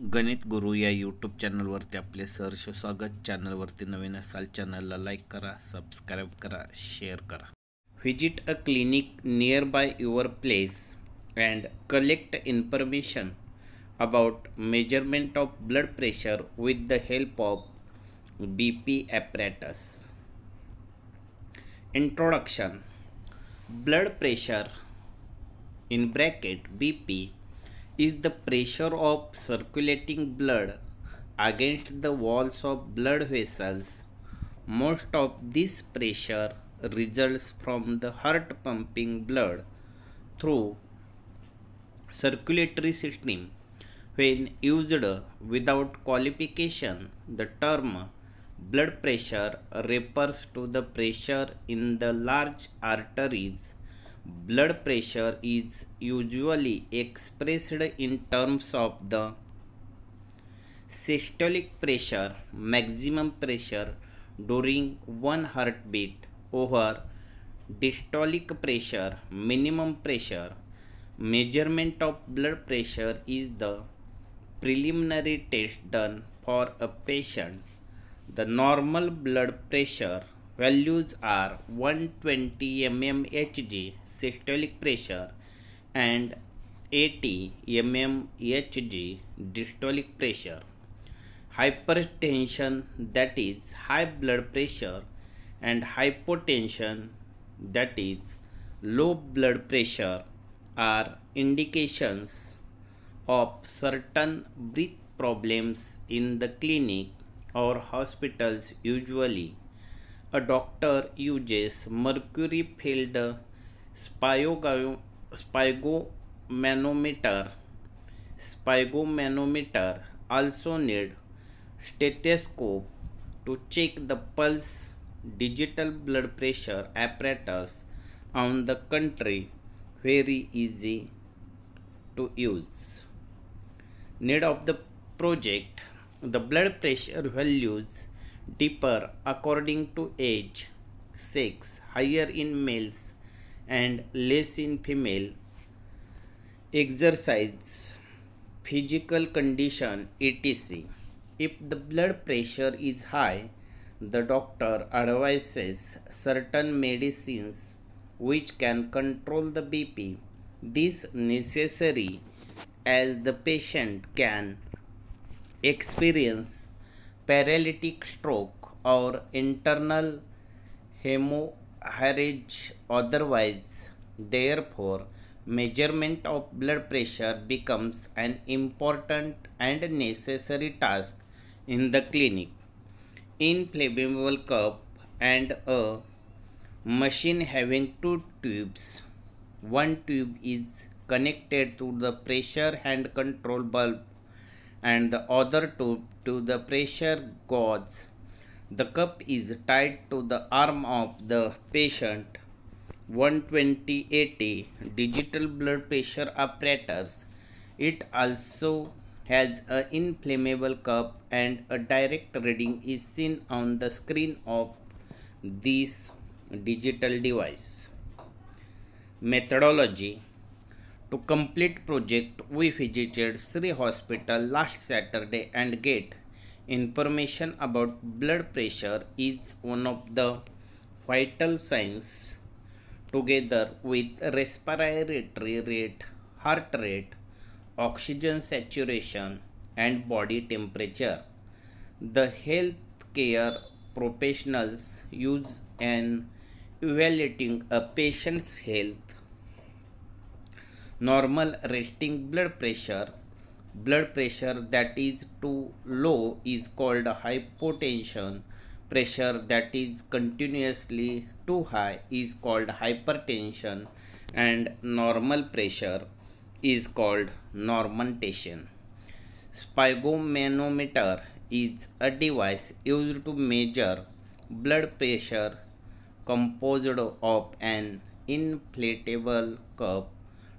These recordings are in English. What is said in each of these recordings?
गणित गुरु या यूट्यूब चॅनलवरती आपले सहर्ष स्वागत. चॅनलवरती नवीन असाल, चॅनलला लाईक करा सबस्क्राईब करा शेअर करा. Visit a clinic near by your place and collect information about measurement of blood pressure with the help of B P apparatus introduction blood pressure in bracket BP is the pressure of circulating blood against the walls of blood vessels. Most of this pressure results from the heart pumping blood through circulatory system. When used without qualification, the term blood pressure refers to the pressure in the large arteries blood pressure is usually expressed in terms of the systolic pressure maximum pressure during one heartbeat over diastolic pressure minimum pressure. Measurement of blood pressure is the preliminary test done for a patient. The normal blood pressure values are 120 mmHg systolic pressure and 80 mmHg diastolic pressure. Hypertension that is high blood pressure and hypotension that is low blood pressure are indications of certain breath problems in the clinic or hospitals usually a doctor uses mercury filled sphygmomanometer sphygmomanometer also need stethoscope to check the pulse digital blood pressure apparatus on the country very easy to use. Need of the project the blood pressure values differ according to age sex higher in males and less in female exercise physical condition etc. If the blood pressure is high the doctor advises certain medicines which can control the bp this necessary as the patient can experience paralytic stroke or internal hemorrhage otherwise. Therefore measurement of blood pressure becomes an important and necessary task in the clinic. Inflammable cup and a machine having two tubes one tube is connected to the pressure hand control bulb and the other tube to the pressure gauge the cup is tied to the arm of the patient. 12080 digital blood pressure apparatus. It also has an inflammable cup and a direct reading is seen on the screen of this digital device. Methodology. To complete project we visited Sri hospital last saturday and get information about blood pressure is one of the vital signs together with respiratory rate heart rate oxygen saturation and body temperature. The healthcare professionals use in evaluating a patient's health normal resting blood pressure blood pressure that is too low is called hypotension. Pressure that is continuously too high is called hypertension. And normal pressure is called normotension. Sphygmomanometer is a device used to measure blood pressure composed of an inflatable cup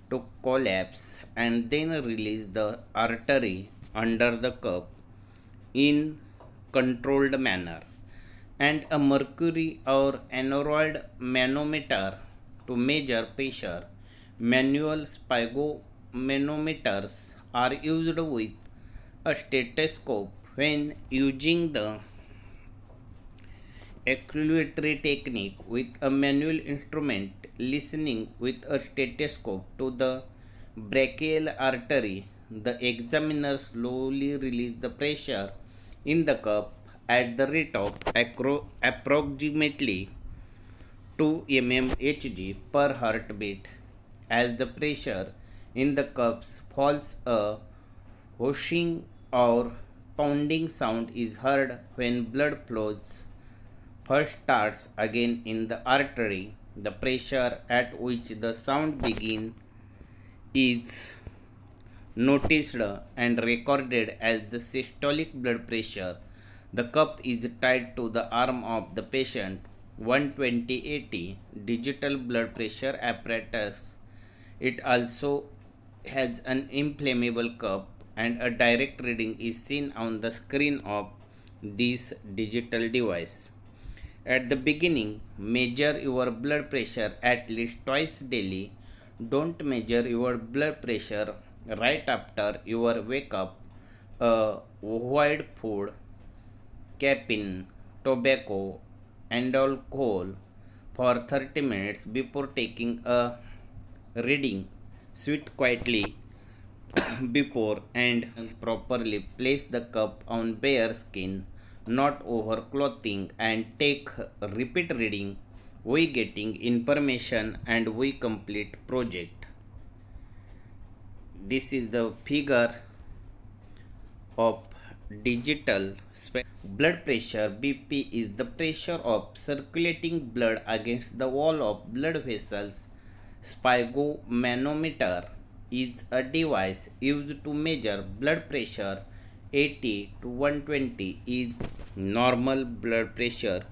to collapse and then release the artery under the cup in controlled manner. And a mercury or aneroid manometer to measure pressure manual sphygmomanometers are used with a stethoscope when using the equilibratory technique with a manual instrument listening with a stethoscope to the brachial artery the examiner slowly releases the pressure in the cup at the rate of approximately 2 mm Hg per heartbeat as the pressure in the cups falls a whooshing or pounding sound is heard when blood flows first starts again in the artery. The pressure at which the sound begins is noticed and recorded as the systolic blood pressure. The cup is tied to the arm of the patient. 12080 digital blood pressure apparatus. It also has an inflammable cup and a direct reading is seen on the screen of this digital device. At the beginning, measure your blood pressure at least twice daily. Don't measure your blood pressure right after your wake up. Uh, avoid food, caffeine, tobacco, and alcohol for 30 minutes before taking a reading. Sweat quietly before and properly place the cup on bare skin not over clothing and take repeat reading we getting information and we complete project. This is the figure of digital blood pressure bp is the pressure of circulating blood against the wall of blood vessels. Sphygmomanometer is a device used to measure blood pressure 80 to 120 is normal blood pressure